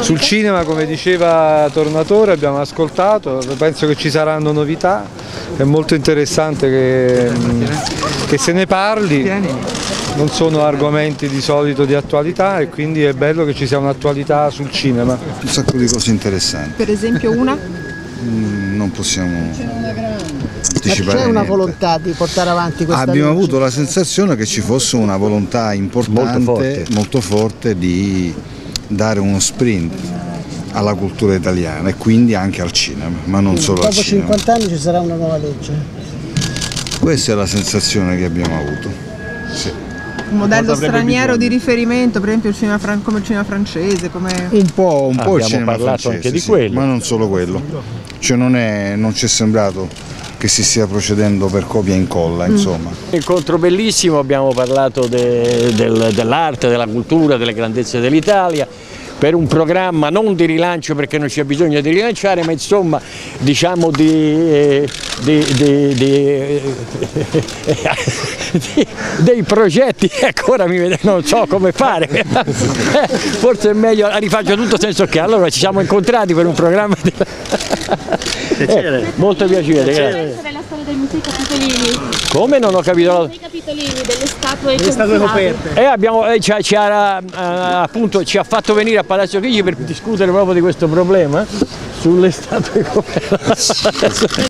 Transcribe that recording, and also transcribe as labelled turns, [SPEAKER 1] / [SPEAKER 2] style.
[SPEAKER 1] Sul cinema, come diceva Tornatore, abbiamo ascoltato, penso che ci saranno novità, è molto interessante che, che se ne parli, non sono argomenti di solito di attualità e quindi è bello che ci sia un'attualità sul cinema.
[SPEAKER 2] Un sacco di cose interessanti,
[SPEAKER 3] Per esempio una?
[SPEAKER 2] Mm, non possiamo anticipare
[SPEAKER 4] c'è una volontà di portare avanti questa
[SPEAKER 2] Abbiamo
[SPEAKER 4] legge?
[SPEAKER 2] avuto la sensazione che ci fosse una volontà importante,
[SPEAKER 5] Molto forte.
[SPEAKER 2] molto forte di dare uno sprint alla cultura italiana e quindi anche al cinema, ma non solo al
[SPEAKER 4] Dopo
[SPEAKER 2] cinema.
[SPEAKER 4] 50 anni ci sarà una nuova legge.
[SPEAKER 2] Questa è la sensazione che abbiamo avuto.
[SPEAKER 3] Un modello straniero di riferimento, per esempio il cinema fran- come il cinema francese, come...
[SPEAKER 2] Un po', un po' il
[SPEAKER 5] Abbiamo
[SPEAKER 2] cinema
[SPEAKER 5] parlato
[SPEAKER 2] francese,
[SPEAKER 5] anche di
[SPEAKER 2] sì,
[SPEAKER 5] quello.
[SPEAKER 2] ma non solo quello. Cioè non, è- non ci è sembrato che si stia procedendo per copia e incolla, insomma.
[SPEAKER 5] Incontro bellissimo, abbiamo parlato de- del- dell'arte, della cultura, delle grandezze dell'Italia per un programma non di rilancio perché non c'è bisogno di rilanciare, ma insomma diciamo di, eh, di- di- di, eh, dei progetti, ecco ora mi vede, non so come fare, forse è meglio, rifaccio tutto senso che allora ci siamo incontrati per un programma di... Eh, molto piacere, grazie.
[SPEAKER 6] Pensa della storia dei musei capitolini,
[SPEAKER 5] Come non ho capito la...
[SPEAKER 6] dei capitolini, delle statue
[SPEAKER 4] Le statue coperte.
[SPEAKER 5] E abbiamo, eh, ci, ha- ci ha, eh, appunto, ci ha fatto venire a Palazzo Chigi per discutere proprio di questo problema sulle statue coperte.